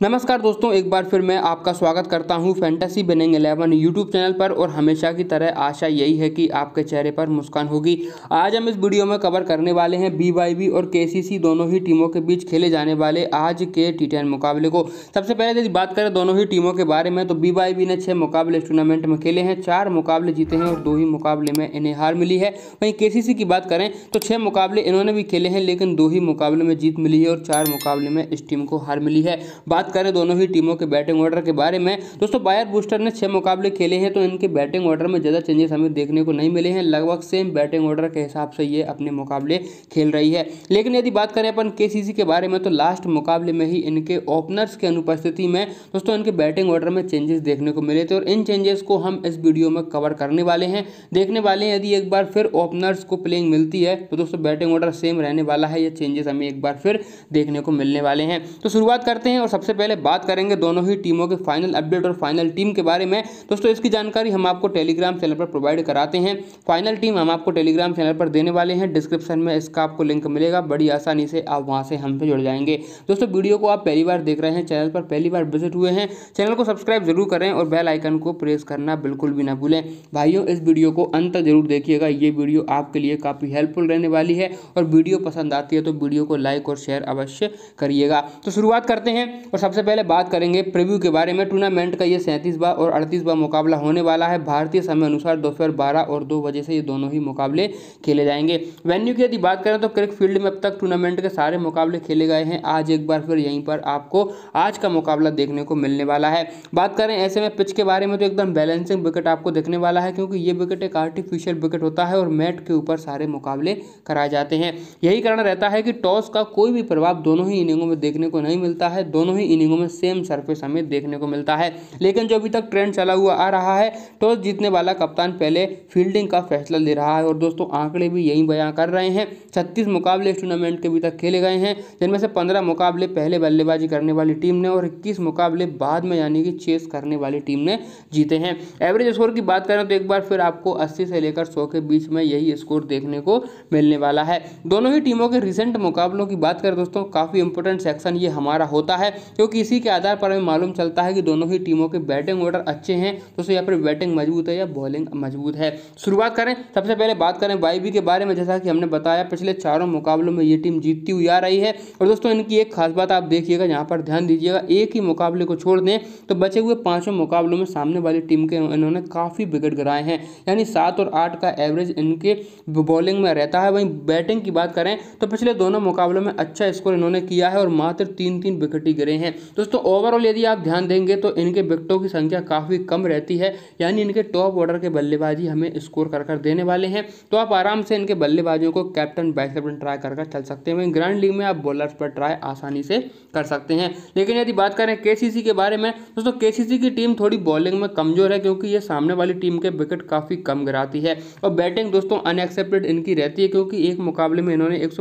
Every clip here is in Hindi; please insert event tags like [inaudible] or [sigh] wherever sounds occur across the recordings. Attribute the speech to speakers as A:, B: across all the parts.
A: नमस्कार दोस्तों, एक बार फिर मैं आपका स्वागत करता हूँ fantasy winning eleven YouTube channel पर और हमेशा की तरह आशा यही है कि आपके चेहरे पर मुस्कान होगी। आज हम इस वीडियो में कवर करने वाले हैं बी और के दोनों ही टीमों के बीच खेले जाने वाले आज के टी मुकाबले को। सबसे पहले यदि बात करें दोनों ही टीमों के बारे में तो BYB ने छः मुकाबले इस टूर्नामेंट में खेले हैं, चार मुकाबले जीते हैं और दो ही मुकाबले में इन्हें हार मिली है। वहीं के की बात करें तो छः मुकाबले इन्होंने भी खेले हैं, लेकिन दो ही मुकाबले में जीत मिली है और चार मुकाबले में इस टीम को हार मिली है। बात करें, दोनों ही टीमों के बैटिंग ऑर्डर के बारे में। दोस्तों, बायर बूस्टर ने छह मुकाबले खेले हैं तो इनके बैटिंग ऑर्डर में ज़्यादा चेंजेस हमें देखने को नहीं मिले हैं। लगभग सेम बैटिंग ऑर्डर के हिसाब से ये अपने मुकाबले खेल रही है। लेकिन यदि बात करें अपन केसीसी के बारे में तो लास्ट मुकाबले में ही इनके ओपनर्स की अनुपस्थिति में दोस्तों इनके बैटिंग ऑर्डर में चेंजेस देखने को मिले थे, और इन चेंजेस को हम इस वीडियो में कवर करने वाले हैं। देखने वाले हैं, यदि एक बार फिर ओपनर्स को प्लेइंग मिलती है तो दोस्तों बैटिंग ऑर्डर सेम रहने वाला है, ये चेंजेस हमें एक बार फिर देखने को मिलने वाले हैं। तो शुरुआत करते हैं, और सबसे पहले बात करेंगे दोनों ही टीमों के फाइनल अपडेट और फाइनल टीम के बारे में। दोस्तों, इसकी जानकारी हम आपको टेलीग्राम चैनल पर प्रोवाइड कराते हैं। फाइनल टीम हम आपको टेलीग्राम चैनल पर देने वाले हैं। डिस्क्रिप्शन में इसका आपको लिंक मिलेगा। बड़ी आसानी से आप वहाँ से हमसे जुड़ जाएँगे। दोस्तों, वीडियो को आप पहली बार देख रहे हैं चैनल पर पहली बार विज़िट हुए हैं चैनल को सब्सक्राइब ज़रूर करें और बेल आइकन को प्रेस करना बिल्कुल भी ना भूलें। भाइयों, इस वीडियो को अंत ज़रूर देखिएगा। ये वीडियो आपके लिए काफ़ी हेल्पफुल रहने वाली है और वीडियो पसंद आती है तो वीडियो को लाइक और शेयर अवश्य करिएगा। तो शुरुआत करते हैं और सबसे पहले बात करेंगे प्रीव्यू के बारे में। टूर्नामेंट का ये सैंतीस बार और अड़तीस बार मुकाबला होने वाला है। भारतीय समय अनुसार दोपहर बारह और दो बजे से ये दोनों ही मुकाबले खेले जाएँगे। वेन्यू की यदि बात करें तो क्रिक फ़ील्ड में अब तक टूर्नामेंट के सारे मुकाबले खेले गए हैं। आज एक बार फिर यहीं पर आपको आज का मुकाबला देखने को मिलने वाला है। बात करें ऐसे में पिच के बारे में तो एकदम बैलेंसिंग विकेट आपको देखने वाला है, क्योंकि ये विकेट एक आर्टिफिशियल विकेट होता है और मैट के ऊपर सारे मुकाबले कराए जाते हैं। यही कारण रहता है कि टॉस का कोई भी प्रभाव दोनों ही इनिंगों में देखने को नहीं मिलता है। दोनों ही इनिंगों में सेम सरफेस हमें देखने को मिलता है। लेकिन जो अभी तक ट्रेंड चला हुआ आ रहा है, टॉस तो जीतने वाला कप्तान पहले फील्डिंग का फैसला ले रहा है और दोस्तों आंकड़े भी यही बयां कर रहे हैं। छत्तीस मुकाबले इस टूर्नामेंट के अभी तक खेले गए हैं, जिनमें से पंद्रह मुकाबले पहले बल्लेबाजी करने वाली टीम ने और इक्कीस मुकाबले बाद में यानी कि चेस करने वाली टीम ने जीते हैं। एवरेज स्कोर की बात करें तो एक बार फिर आपको अस्सी से लेकर सौ के बीच में यही स्कोर देखने को मिलने वाला है। दोनों ही टीमों के रिसेंट मुकाबलों की बात करें दोस्तों, काफ़ी इंपॉर्टेंट सेक्शन ये हमारा होता है। क्योंकि इसी के आधार पर हमें मालूम चलता है कि दोनों ही टीमों के बैटिंग ऑर्डर अच्छे हैं तो या फिर बैटिंग मज़बूत है या बॉलिंग मज़बूत है। शुरुआत करें। सबसे पहले बात करें वाईबी के बारे में। जैसा कि हमने बताया, पिछले चारों मुकाबलों में ये टीम जीतती हुई आ रही है। और दोस्तों, इनकी एक खास बात आप देखिएगा यहाँ पर ध्यान दीजिएगा, एक ही मुकाबले को छोड़ दें तो बचे हुए पाँचों मुकाबलों में सामने वाली टीम के इन्होंने काफ़ी विकेट गिराए हैं। यानी सात और आठ का एवरेज इनके बॉलिंग में रहता है। वहीं बैटिंग की बात करें तो पिछले दोनों मुकाबलों में अच्छा स्कोर इन्होंने किया है और मात्र तीन तीन विकेट ही गिरे हैं। दोस्तों ओवरऑल यदि आप ध्यान देंगे तो इनके विकेटों की संख्या काफ़ी कम रहती है, यानी इनके टॉप ऑर्डर के बल्लेबाजी हमें स्कोर कर कर देने वाले हैं। तो आप आराम से इनके बल्लेबाजों को कैप्टन वाइस कैप्टन ट्राई कर कर चल सकते हैं। वहीं ग्रैंड लीग में आप बॉलर्स पर ट्राई आसानी से कर सकते हैं। लेकिन यदि बात करें के के बारे में, दोस्तों के की टीम थोड़ी बॉलिंग में कमज़ोर है, क्योंकि ये सामने वाली टीम के विकेट काफ़ी कम गिराती है। और बैटिंग दोस्तों अनएक्सेप्टेड इनकी रहती है, क्योंकि एक मुकाबले में इन्होंने एक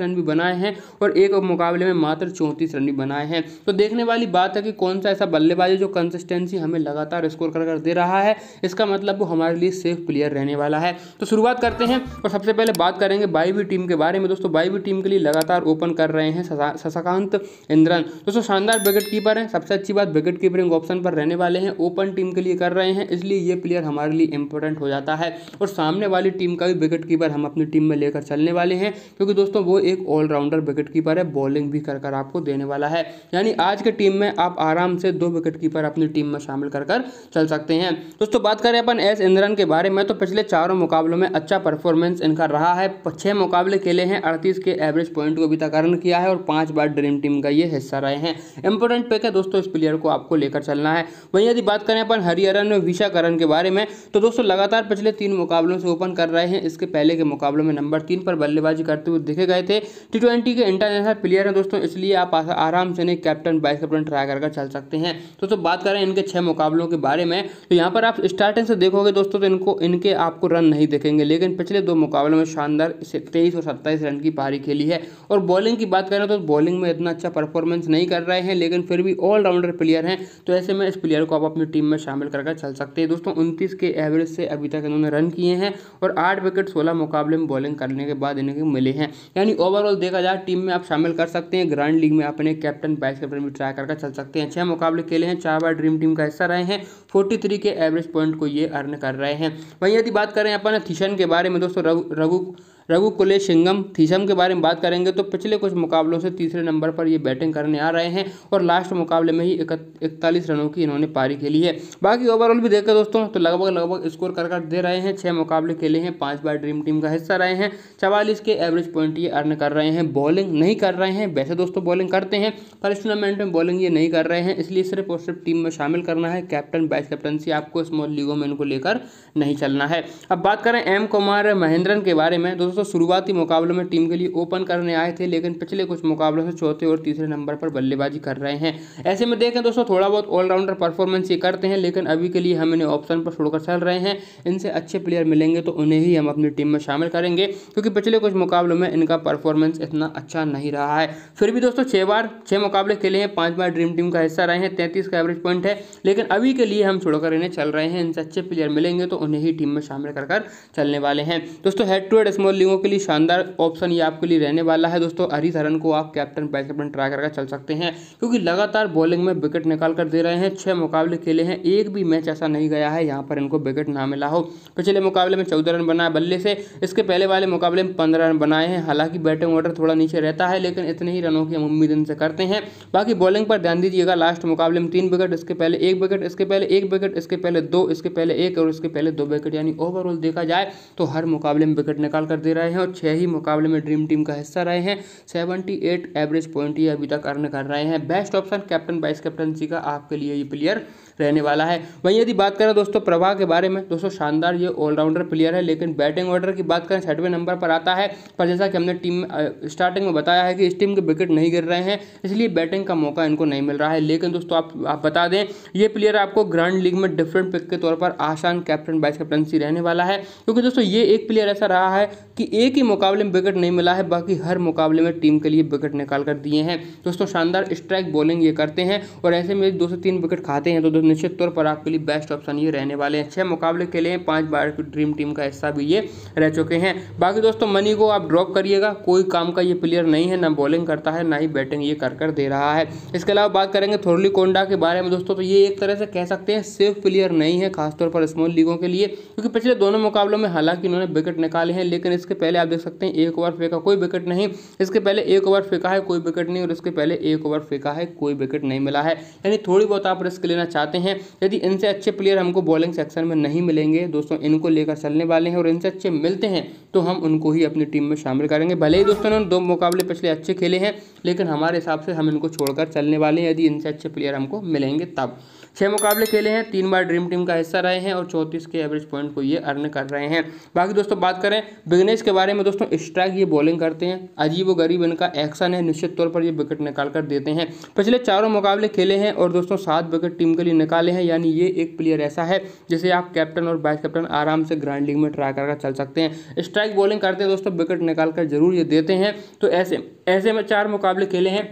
A: रन भी बनाए हैं और एक मुकाबले में मात्र चौंतीस रन भी बनाए हैं। तो देखने वाली बात है कि कौन सा ऐसा बल्लेबाजी जो कंसिस्टेंसी हमें लगातार स्कोर कर कर दे रहा है। इसका मतलब वो हमारे लिए सेफ़ प्लेयर रहने वाला है। तो शुरुआत करते हैं और सबसे पहले बात करेंगे बाईवी टीम के बारे में। दोस्तों बाईवी टीम के लिए लगातार ओपन कर रहे हैं शशाकांत इंद्रन। दोस्तों, शानदार विकेट कीपर हैं। सबसे अच्छी बात विकेट कीपरिंग ऑप्शन पर रहने वाले हैं। ओपन टीम के लिए कर रहे हैं, इसलिए ये प्लेयर हमारे लिए इंपॉर्टेंट हो जाता है। और सामने वाली टीम का भी विकेट कीपर हम अपनी टीम में लेकर चलने वाले हैं, क्योंकि दोस्तों, वो एक ऑलराउंडर विकेट कीपर है। बॉलिंग भी कर कर आपको देने वाला है। यानी आज के टीम में आप आराम से दो विकेट कीपर अपनी टीम में शामिल कर कर चल सकते हैं। दोस्तों, बात करें अपन एस इंद्रन के बारे में तो पिछले चारों मुकाबलों में अच्छा परफॉर्मेंस इनका रहा है। छः मुकाबले खेले हैं, अड़तीस के एवरेज पॉइंट को भी तकरण किया है और पाँच बार ड्रीम टीम का ये हिस्सा रहे हैं। इंपॉर्टेंट पिक है दोस्तों, इस प्लेयर को आपको लेकर चलना है। वहीं यदि बात करें अपन हरिहरन विशाकरण के बारे में तो दोस्तों, लगातार पिछले तीन मुकाबलों से ओपन कर रहे हैं। इसके पहले के मुकाबलों में नंबर तीन पर बल्लेबाजी करते हुए देखे गए थे। टी के इंटरनेशनल प्लेयर हैं दोस्तों, इसलिए आप आराम से नहीं कैप्टन वाइस कैप्टन ट्राई कर चल सकते हैं। दोस्तों बात करें इनके छह मुकाबलों के बारे में तो यहाँ पर आप स्टार्टिंग से देखोगे दोस्तों तो इनको, इनके आपको रन नहीं देखेंगे, लेकिन पिछले दो मुकाबलों में शानदार तेईस और सत्ताईस रन की पारी खेली है। और बॉलिंग की बात करें तो बॉलिंग में इतना अच्छा परफॉर्मेंस नहीं कर रहे हैं, लेकिन फिर भी ऑलराउंडर प्लेयर हैं तो ऐसे में इस प्लेयर को आप अपनी टीम में शामिल करके चल सकते हैं। दोस्तों, उनतीस के एवरेज से अभी तक इन्होंने रन किए हैं, और आठ विकेट सोलह मुकाबले में बॉलिंग करने के बाद इन्हें मिले हैं। यानी ओवरऑल देखा जाए टीम में आप शामिल कर सकते हैं ग्रांड लीग में अपने कैप्टन वाइस कैप्टन रन भी ट्राई करके चल सकते हैं। छः मुकाबले खेले हैं, चार बार ड्रीम टीम का हिस्सा रहे हैं। फोर्टी के एवरेज पॉइंट को ये अर्न कर रहे हैं। वहीं यदि बात करें अपन थिशन के बारे में, दोस्तों, रघु रघु कुले सिंगम थीसम के बारे में बात करेंगे तो पिछले कुछ मुकाबलों से तीसरे नंबर पर ये बैटिंग करने आ रहे हैं और लास्ट मुकाबले में ही इकतालीस रनों की इन्होंने पारी खेली है। बाकी ओवरऑल भी देखें दोस्तों तो लगभग लगभग स्कोर कर कर दे रहे हैं। छः मुकाबले खेले हैं, पाँच बार ड्रीम टीम का हिस्सा रहे हैं। चवालीस के एवरेज पॉइंट ये अर्न कर रहे हैं। बॉलिंग नहीं कर रहे हैं। वैसे दोस्तों बॉलिंग करते हैं, पर इस टूर्नामेंट में बॉलिंग ये नहीं कर रहे हैं, इसलिए सिर्फ़ और सिर्फ़ टीम में शामिल करना है। कैप्टन वाइस कैप्टनसी आपको स्मॉल लीगों में इनको लेकर नहीं चलना है। अब बात करें एम कुमार महेंद्रन के बारे में। दोस्तों, शुरुआती मुकाबलों में टीम के लिए ओपन करने आए थे, लेकिन पिछले कुछ मुकाबलों से चौथे और तीसरे नंबर पर बल्लेबाजी कर रहे हैं। ऐसे में देखें दोस्तों थोड़ा बहुत ऑलराउंडर परफॉर्मेंस ये करते हैं, लेकिन अभी के लिए हम इन्हें ऑप्शन पर छोड़कर चल रहे हैं। इनसे अच्छे प्लेयर मिलेंगे तो उन्हें ही हम अपनी टीम में शामिल करेंगे, क्योंकि पिछले कुछ मुकाबलों में इनका परफॉर्मेंस इतना अच्छा नहीं रहा है। फिर भी दोस्तों छः बार छः मुकाबले खेले हैं, पाँच बार ड्रीम टीम का हिस्सा रहे हैं, तैंतीस का एवरेज पॉइंट है। लेकिन अभी के लिए हम छोड़कर इन्हें चल रहे हैं, इनसे अच्छे प्लेयर मिलेंगे तो उन्हें ही टीम में शामिल कर कर चलने वाले हैं। दोस्तों हेड टू हेड स्मॉल लीगों के लिए शानदार ऑप्शन ये आपके लिए रहने वाला है। दोस्तों हरी हरन को आप कैप्टन वाइस कैप्टन ट्राई करके चल सकते हैं, क्योंकि लगातार बॉलिंग में विकेट निकाल कर दे रहे हैं। छह मुकाबले खेले हैं, एक भी मैच ऐसा नहीं गया है, यहाँ पर इनको विकेट ना मिला हो। पिछले मुकाबले में चौदह रन बनाए बल्ले से, इसके पहले वाले मुकाबले में पंद्रह रन बनाए हैं। हालाँकि बैटिंग ऑर्डर थोड़ा नीचे रहता है, लेकिन इतने ही रनों की हम उम्मीद इनसे करते हैं। बाकी बॉलिंग पर ध्यान दीजिएगा। लास्ट मुकाबले में तीन विकेट इसके पहले एक विकेट इसके पहले एक विकेट इसके पहले दो, इसके पहले एक और इसके पहले दो विकेट यानी ओवरऑल देखा जाए तो हर मुकाबले में विकेट निकाल कर दे रहे हैं और छह ही मुकाबले में ड्रीम टीम का हिस्सा रहे हैं। सेवेंटी एवरेज पॉइंट ये अभी तक अर्न कर रहे हैं। Best option captain vice captaincy का आपके लिए ये प्लेयर रहने वाला है। वहीं यदि बात करें दोस्तों प्रभा के बारे में, दोस्तों शानदार ये ऑलराउंडर प्लेयर है, लेकिन बैटिंग ऑर्डर की बात करें छठवें नंबर पर आता है। पर जैसा कि हमने टीम स्टार्टिंग में बताया है कि इस टीम के विकेट नहीं गिर रहे हैं, इसलिए बैटिंग का मौका इनको नहीं मिल रहा है। लेकिन दोस्तों आप आप बता दें, ये प्लेयर आपको ग्रांड लीग में डिफरेंट पिक के तौर पर आसान कैप्टन वाइस कैप्टनसी रहने वाला है। क्योंकि दोस्तों ये एक प्लेयर ऐसा रहा है कि एक ही मुकाबले में विकेट नहीं मिला है, बाकी हर मुकाबले में टीम के लिए विकेट निकाल कर दिए हैं। दोस्तों शानदार स्ट्राइक बॉलिंग ये करते हैं, और ऐसे में दो से तीन विकेट खाते हैं तो निश्चित तौर पर आपके लिए बेस्ट ऑप्शन ये रहने वाले हैं। छः मुकाबले के लिए पाँच बार ड्रीम टीम का हिस्सा भी ये रह चुके हैं। बाकी दोस्तों मनी को आप ड्रॉप करिएगा, कोई काम का ये प्लेयर नहीं है, ना बॉलिंग करता है, ना ही बैटिंग ये कर कर दे रहा है। इसके अलावा बात करेंगे थोरली कोंडा के बारे में दोस्तों तो ये एक तरह से कह सकते हैं सेफ़ प्लेयर नहीं है, खासतौर पर स्मॉल लीगों के लिए, क्योंकि पिछले दोनों मुकाबलों में हालाँकि उन्होंने विकेट निकाले हैं, लेकिन इसके पहले आप देख सकते हैं एक ओवर फेंका, कोई विकेट नहीं। इसके पहले एक ओवर फेंका है, कोई विकेट नहीं, और इसके पहले एक ओवर फेंका है, कोई विकेट नहीं मिला है। यानी थोड़ी बहुत आप रिस्क लेना चाहते हैं। यदि इनसे अच्छे प्लेयर हमको बॉलिंग सेक्शन में नहीं मिलेंगे, दोस्तों, इनको लेकर चलने वाले हैं और इनसे अच्छे मिलते हैं तो हम उनको ही अपनी टीम में शामिल करेंगे। भले ही दोस्तों ने दो मुकाबले पिछले अच्छे खेले हैं, लेकिन हमारे हिसाब से हम इनको छोड़कर चलने वाले हैं। यदि इनसे अच्छे प्लेयर हमको मिलेंगे, तब। छः मुकाबले खेले हैं, तीन बार ड्रीम टीम का हिस्सा रहे हैं और चौंतीस के एवरेज पॉइंट को ये अर्न कर रहे हैं। बाकी दोस्तों, बात करें बिगनेश के बारे में, दोस्तों, स्ट्राइक ये बॉलिंग करते हैं। अजीब व गरीब इनका एक्शन है, निश्चित तौर पर ये विकेट निकाल कर देते हैं। पिछले चारों मुकाबले खेले हैं और दोस्तों, सात विकेट टीम के लिए निकाले हैं, यानी ये एक प्लेयर ऐसा है जिसे आप कैप्टन और वाइस कैप्टन आराम से ग्रांड लीग में ट्राई कर चल सकते हैं। स्ट्राइक बॉलिंग करते हैं, दोस्तों, विकेट निकाल कर ज़रूर ये देते हैं। तो ऐसे ऐसे में चार मुकाबले खेले हैं।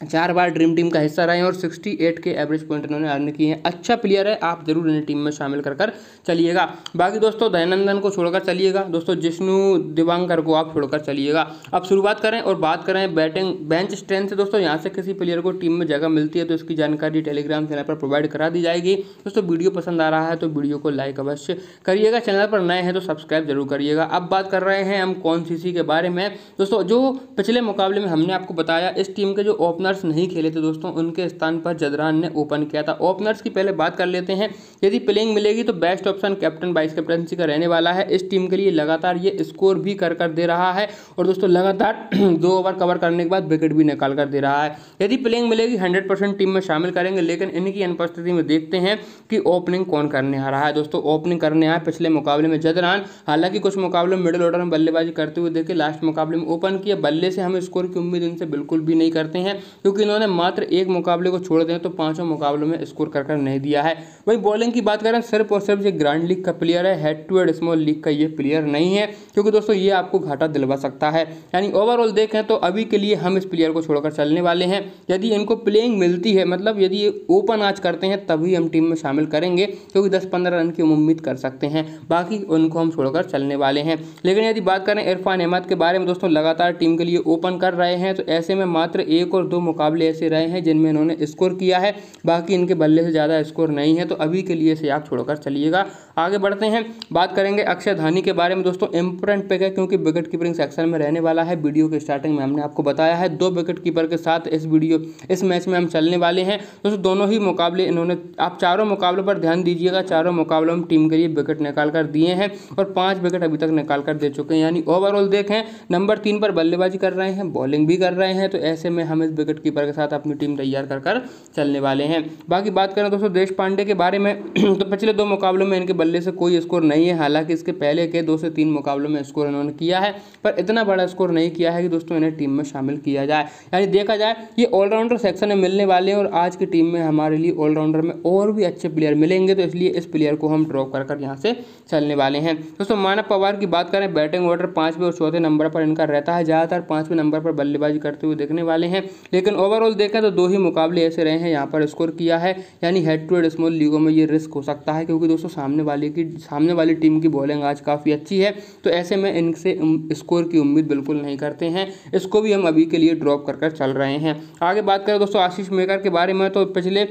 A: चार बार ड्रीम टीम का हिस्सा रहे हैं और 68 के एवरेज पॉइंट इन्होंने अर्न किए हैं। अच्छा प्लेयर है, आप ज़रूर इन्हें टीम में शामिल कर कर चलिएगा। बाकी दोस्तों, दयानंदन को छोड़कर चलिएगा। दोस्तों, जिष्णु दिवांकर को आप छोड़कर चलिएगा। अब शुरुआत करें और बात करें बैटिंग बेंच स्ट्रेंथ से। दोस्तों, यहाँ से किसी प्लेयर को टीम में जगह मिलती है तो इसकी जानकारी टेलीग्राम चैनल पर प्रोवाइड करा दी जाएगी। दोस्तों, वीडियो पसंद आ रहा है तो वीडियो को लाइक अवश्य करिएगा। चैनल पर नए हैं तो सब्सक्राइब ज़रूर करिएगा। अब बात कर रहे हैं हम कौन सी के बारे में। दोस्तों, जो पिछले मुकाबले में हमने आपको बताया, इस टीम के जो ओपनर्स नहीं खेले थे दोस्तों, उनके स्थान पर जदरान ने ओपन किया था। ओपनर्स की पहले बात कर लेते हैं। यदि प्लेइंग मिलेगी तो best option captain vice captaincy का रहने वाला है। इस टीम के लिए लगातार ये स्कोर भी कर कर दे रहा है। और दोस्तों, लगातार [clears throat] दो ओवर कवर करने के बाद विकेट भी निकाल कर दे रहा है। यदि प्लेइंग मिलेगी हंड्रेड टीम में शामिल करेंगे, लेकिन इनकी अनुपस्थिति में देखते हैं कि ओपनिंग कौन करने आ रहा है। दोस्तों ओपनिंग करने आए पिछले मुकाबले में जदरान, हालाँकि कुछ मुकाबले में मिडिल ऑर्डर में बल्लेबाजी करते हुए देखे लास्ट मुकाबले में ओपन किया। बल्ले से हम स्कोर की उम्मीद इनसे बिल्कुल भी नहीं करते हैं। क्योंकि इन्होंने मात्र एक मुकाबले को छोड़ दें तो पाँचों मुकाबलों में स्कोर कर कर नहीं दिया है। वही बॉलिंग की बात करें, सिर्फ़ और सिर्फ़ ये ग्रांड लीग का प्लेयर है head to head small league का ये प्लेयर नहीं है, क्योंकि दोस्तों ये आपको घाटा दिलवा सकता है। यानी ओवरऑल देखें तो अभी के लिए हम इस प्लेयर को छोड़कर चलने वाले हैं। यदि इनको प्लेइंग मिलती है मतलब यदि ये ओपन आज करते हैं, तभी हम टीम में शामिल करेंगे, क्योंकि दस पंद्रह रन की उम्मीद कर सकते हैं। बाकी उनको हम छोड़कर चलने वाले हैं। लेकिन यदि बात करें इरफान अहमद के बारे में, दोस्तों लगातार टीम के लिए ओपन कर रहे हैं तो ऐसे में मात्र एक और दो मुकाबले ऐसे रहे हैं जिनमें इन्होंने स्कोर किया है। बाकी इनके बल्ले से ज़्यादा स्कोर नहीं है तो अभी के लिए इसे आप छोड़कर चलिएगा। आगे बढ़ते हैं, बात करेंगे अक्षय धानी के बारे में। दोस्तों इंपोर्टेंट पिक है क्योंकि विकेट कीपरिंग सेक्शन में रहने वाला है। वीडियो के स्टार्टिंग में हमने आपको बताया है, दो विकेट कीपर के साथ इस वीडियो इस मैच में हम चलने वाले हैं। दोस्तों, दोनों ही मुकाबले इन्होंने, आप चारों मुकाबलों पर ध्यान दीजिएगा, चारों मुकाबलों में टीम के लिए विकेट निकाल कर दिए हैं और पाँच विकेट अभी तक निकाल कर दे चुके हैं। यानी ओवरऑल देखें नंबर तीन पर बल्लेबाजी कर रहे हैं बॉलिंग भी कर रहे हैं तो ऐसे में हम इस विकेट कीपर के साथ अपनी टीम तैयार कर कर चलने वाले हैं। बाकी बात करें, दोस्तों, देश पांडे के बारे में। [clears throat] तो पिछले दो मुकाबलों में इनके बल्ले से कोई स्कोर नहीं है। हालाँकि इसके पहले के दो से तीन मुकाबलों में स्कोर इन्होंने किया है, पर इतना बड़ा स्कोर नहीं किया है कि दोस्तों इन्हें टीम में शामिल किया जाए। यानी देखा जाए, ये ऑलराउंडर सेक्शन में मिलने वाले हैं और आज की टीम में हमारे लिए ऑलराउंडर में और भी अच्छे प्लेयर मिलेंगे तो इसलिए इस प्लेयर को हम ड्रॉप कर कर यहाँ से चलने वाले हैं। दोस्तों, मानव पवार की बात करें, बैटिंग ऑर्डर पाँचवें और चौथे नंबर पर इनका रहता है। ज़्यादातर पाँचवें नंबर पर बल्लेबाजी करते हुए देखने वाले हैं, लेकिन ओवरऑल देखें तो दो ही मुकाबले ऐसे रहे हैं, यहाँ पर स्कोर किया है। यानी हेड टू हेड स्मॉल लीगों में ये रिस्क हो सकता है, क्योंकि दोस्तों सामने वाले की, सामने वाली टीम की बॉलिंग आज काफ़ी अच्छी है। तो ऐसे में इनसे स्कोर की उम्मीद बिल्कुल नहीं करते हैं। इसको भी हम अभी के लिए ड्रॉप कर कर चल रहे हैं। आगे बात करें दोस्तों आशीष मेकर के बारे में तो पिछले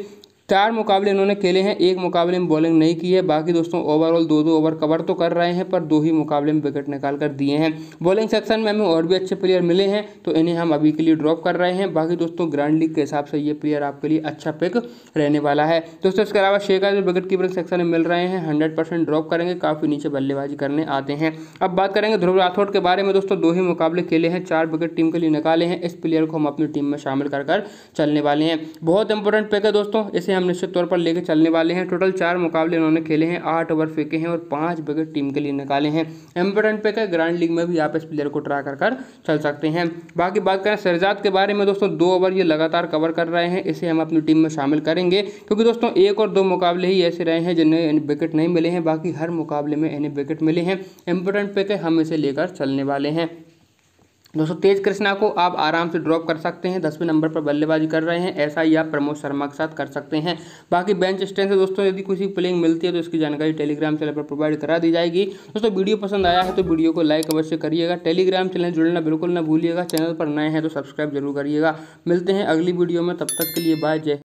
A: चार मुकाबले इन्होंने खेले हैं, एक मुकाबले में बॉलिंग नहीं की है, बाकी दोस्तों ओवरऑल दो दो ओवर कवर तो कर रहे हैं, पर दो ही मुकाबले में विकेट निकाल कर दिए हैं। बॉलिंग सेक्शन में हमें और भी अच्छे प्लेयर मिले हैं तो इन्हें हम अभी के लिए ड्रॉप कर रहे हैं। बाकी दोस्तों ग्रैंड लीग के हिसाब से ये प्लेयर आपके लिए अच्छा पिक रहने वाला है। दोस्तों इसके अलावा शेखर जो विकेट कीपिंग सेक्शन में मिल रहे हैं हंड्रेड ड्रॉप करेंगे, काफ़ी नीचे बल्लेबाजी करने आते हैं। अब बात करेंगे ध्रुव राठौड़ के बारे में। दोस्तों दो ही मुकाबले खेले हैं, चार विकेट टीम के लिए निकाले हैं, इस प्लेयर को हम अपनी टीम में शामिल कर चलने वाले हैं। बहुत इंपॉर्टेंट पिक है दोस्तों, इसे हम निश्चित तौर पर लेकर लेके चलने वाले हैं। टोटल चार मुकाबले उन्होंने खेले हैं, आठ ओवर फेंके हैं और पाँच विकेट टीम के लिए निकाले हैं। इंपोर्टेंट पे है ग्रांड लीग में भी आप इस प्लेयर को ट्राई कर कर चल सकते हैं। बाकी बात करें सरजाद के बारे में, दोस्तों, दो ओवर ये लगातार कवर कर रहे हैं। इसे हम अपनी टीम में शामिल करेंगे, क्योंकि दोस्तों, एक और दो मुकाबले ही ऐसे रहे हैं जिन्हें विकेट नहीं मिले हैं। बाकी हर मुकाबले में इन्हें विकेट मिले हैं। इंपोर्टेंट पे हम इसे लेकर चलने वाले हैं। दोस्तों, तेज कृष्णा को आप आराम से ड्रॉप कर सकते हैं। दसवें नंबर पर बल्लेबाजी कर रहे हैं। ऐसा ही आप प्रमोद शर्मा के साथ कर सकते हैं। बाकी बेंच स्टैंड से दोस्तों, यदि किसी प्लेइंग मिलती है तो इसकी जानकारी टेलीग्राम चैनल पर प्रोवाइड करा दी जाएगी। दोस्तों, वीडियो पसंद आया है तो वीडियो को लाइक अवश्य करिएगा। टेलीग्राम चैनल जुड़ना बिल्कुल ना भूलिएगा। चैनल पर नए हैं तो सब्सक्राइब ज़रूर करिएगा। मिलते हैं अगली वीडियो में। तब तक के लिए बाय जय